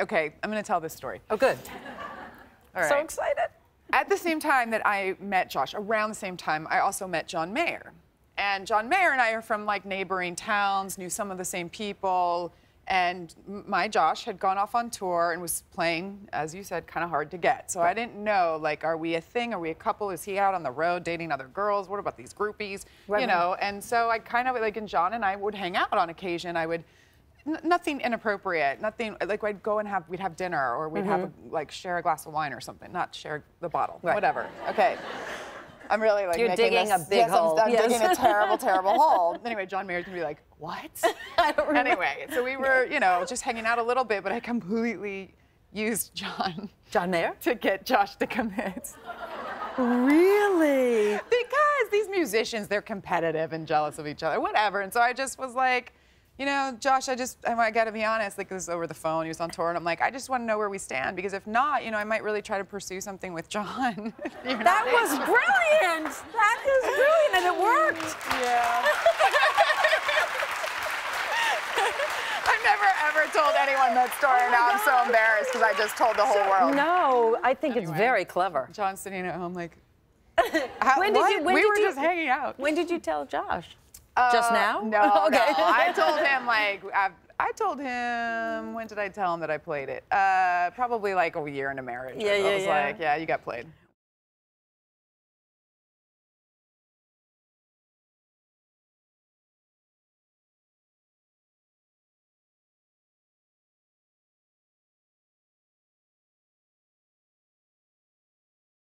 okay, I'm gonna tell this story. Oh, good. All right. So excited. At the same time that I met Josh, around the same time, I also met John Mayer. And John Mayer and I are from like neighboring towns, knew some of the same people. And my Josh had gone off on tour and was playing, as you said, kind of hard to get. So I didn't know, like, are we a thing? Are we a couple? Is he out on the road dating other girls? What about these groupies? Right, you know, and so I kind of, like, and John and I would hang out on occasion. I would, nothing inappropriate, nothing, like, I'd go and have, we'd have dinner or we'd have, a, like, share a glass of wine or something, not share the bottle, Right. whatever. Okay. I'm really like You're digging this- a big yes, I'm- hole. I'm, Yes. digging a terrible, terrible hole. Anyway, John Mayer's gonna be like, "What?" I don't remember. anyway, so we were, you know, just hanging out a little bit, but I completely used John John Mayer? to get Josh to commit. Really? because these musicians, they're competitive and jealous of each other, whatever. And so I just was like, you know, Josh, I just, I, I gotta be honest, like this is over the phone, he was on tour, and I'm like, I just wanna know where we stand, because if not, you know, I might really try to pursue something with John. That was brilliant. That is brilliant, and it worked. Yeah. I've never ever told anyone that story. Oh now I'm so embarrassed because I just told the whole world. No, I think it's very clever. John's sitting at home like, how, When did what? you- when we did were you- just hanging out. When did you tell Josh? Just Uh, now? No, okay. no. I told him like I, I told him when did I tell him that I played it? Uh, probably like a year into marriage. Yeah, I yeah, was yeah. like, yeah, you got played.